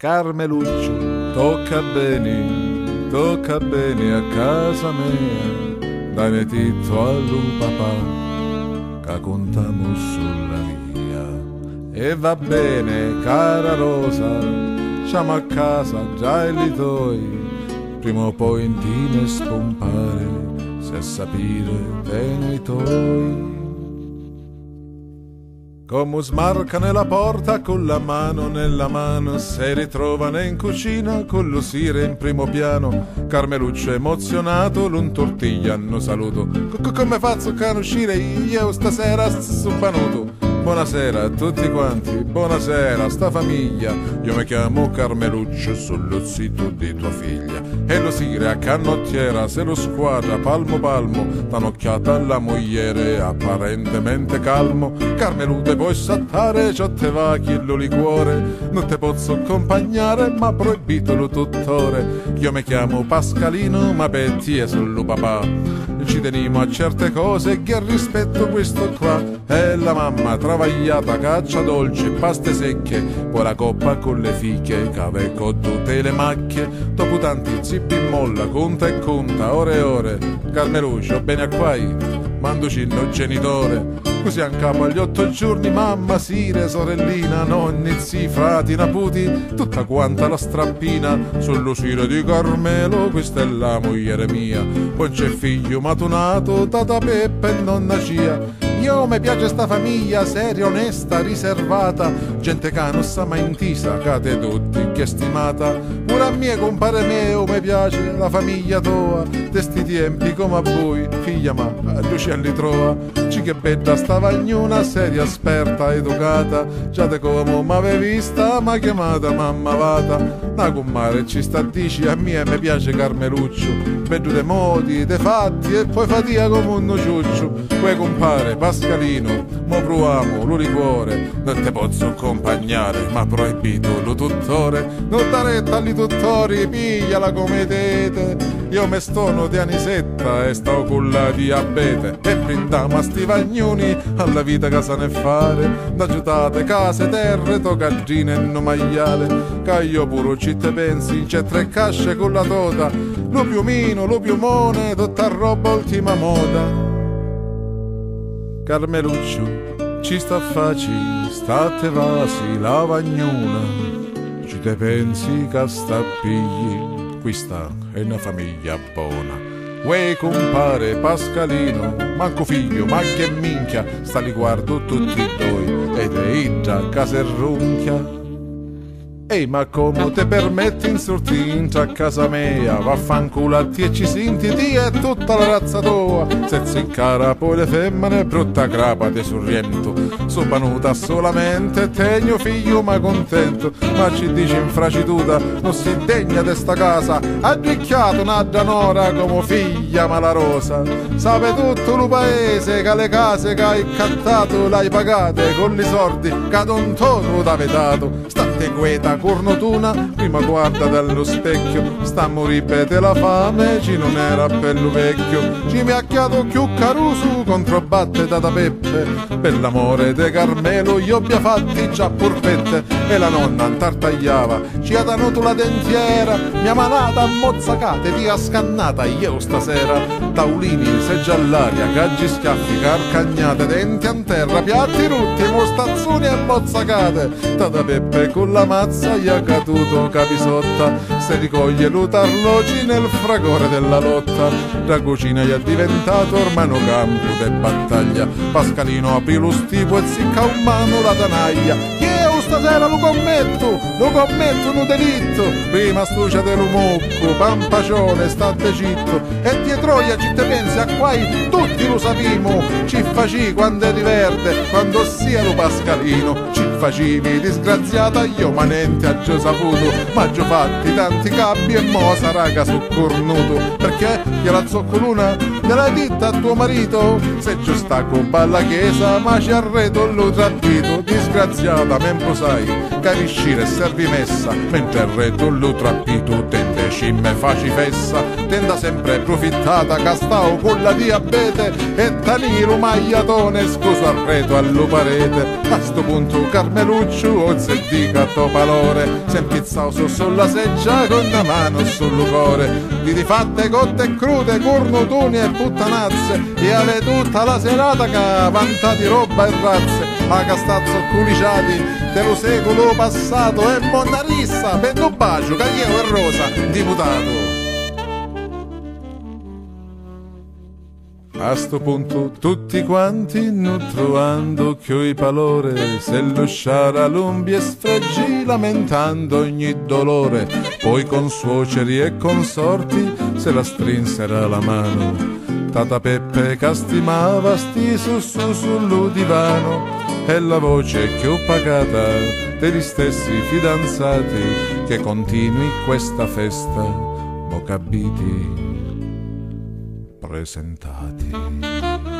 Carmeluccio, tocca bene, tocca bene a casa mia, dai metito allo papà, che contiamo sulla via. E va bene, cara Rosa, siamo a casa già e li toi, prima o poi in tine spompare, se a sapere bene i tuoi. Come smarca nella porta con la mano nella mano, si ritrovano in cucina con lo sire in primo piano. Carmeluccio emozionato, l'un tortigliano saluto. C- come faccio a uscire io stasera su banuto? Buonasera a tutti quanti, buonasera a sta famiglia. Io mi chiamo Carmeluccio, sullo zitto di tua figlia. E lo sire a canottiera, se lo squadra palmo palmo, t'anocchiata alla mogliere, apparentemente calmo. Carmelute puoi saltare, ciò te va chi lo liquore. Non te posso accompagnare, ma proibito lo tuttore. Io mi chiamo Pascalino, ma petti è solo papà. Ci teniamo a certe cose che rispetto questo qua. È la mamma travagliata, caccia dolce, paste secche, poi la coppa con le fiche, cave con tutte le macchie. Dopo tanti zippi in molla, conta e conta, ore e ore. Carmeluccio, bene a quai, mandoci il genitore. Così a capo agli otto giorni, mamma, sire, sorellina, nonni, zii, frati, naputi, tutta quanta la strappina. Sull'uscire di Carmelo, questa è la moglie mia. Poi c'è figlio matunato, tata Peppa e nonna Cia. Io mi piace sta famiglia, seria, onesta, riservata, gente che non sa mai intisa, cate tutti, che stimata. Pure a mie compare mio mi piace la famiglia tua, de sti tempi come a voi, figlia ma a Lucielli trova. Ci che bella sta vagnuna, seria, esperta, educata, già te come m'ave vista, ma chiamata mamma vata. Na comare ci sta dici, a mia mi piace Carmeluccio, vedo de modi, de fatti e poi fatica come un nociuccio. Poi compare, Pascalino, mo proviamo, lo liquore, non te posso accompagnare, ma proibito lo tuttore, non da retta agli tuttori, pigliala come tete, io me stono di anisetta e sto con la diabete, e prindiamo a sti vagnoni alla vita che sa ne fare, da giutate case, terre, tocaggine e no maiale, che io puro ci te pensi, c'è tre casce con la tota, lo piumino, lo piumone, tutta roba ultima moda. Carmeluccio, ci sta facile, state vasi, la vagnuna, ci te pensi che sta pigli, questa è una famiglia buona. Uè compare Pascalino, manco figlio, ma che minchia, sta li guardo tutti e due, ed è idda caserrunchia. Ehi, ma come te permetti insulti a casa mia? Vaffanculo a te e ci senti ti e tutta la razza tua. Se ziccara poi le femmine, brutta grapa di sorriento. Sono solamente tegno figlio ma contento. Ma ci dici in fracituta, non si degna di sta casa. Ha picchiato una danora come figlia malarosa. Sape tutto lo paese che le case che hai cattato l'hai pagate con i soldi che Don Toro t'ha vetato. State queta cornotuna, prima guarda dallo specchio, sta mo ripete la fame, ci non era bello vecchio, ci mi ha chiato più caruso, controbatte da Peppe, per l'amore de Carmelo io abbia fatti già purpette, e la nonna antartagliava, ci ha dato la dentiera, mia manata mozzacate, via scannata io stasera, taulini, seggia all'aria, gaggi schiaffi, carcagnate, denti a terra, piatti rutti, mostazzoni e mozzacate, tata Peppe con la mazza gli ha caduto capisotta, se ricoglie l'utarloci nel fragore della lotta, la cucina gli è diventato ormai un campo de battaglia, Pascalino aprì lo stipo e zicca un mano la tanaglia, io stasera lo commetto, lo commetto un delitto, prima stucia dello mucco, pampacione, state zitto, e dietro gli ci te pensi a quai tutti lo sapimo, ci faci quando eri verde, quando sia lo Pascalino, ci facevi disgraziata io manente a già saputo, ma già fatti tanti capi e mo sarà su cornuto, perché gliela zoccoluna gliela ditta a tuo marito, se già sta con balla chiesa, ma ci arredo lo trappito, disgraziata, membro sai, capisci e servi messa, mentre arredo lo trappito, tende scimme faci fessa, tenda sempre approfittata, castao con la diabete, e taniro magliatone, scuso arredo allo parete, a sto punto car marmeluccio o se dica to palore. Se impizzao su sulla seggia con la mano sul lucore vi di fatte cotte e crude cornutuni e puttanazze e ave tutta la serata che vantati roba e razze. A castazzo culiciati dello secolo passato e mondarissa per un bacio cagliero e rosa diputato. A sto punto tutti quanti non trovando che i palore se l'usciara l'umbi e sfreggi lamentando ogni dolore. Poi con suoceri e consorti se la strinsera la mano Tata Peppe castimava sti su su sul divano e la voce più pagata degli stessi fidanzati che continui questa festa bocabiti presentati.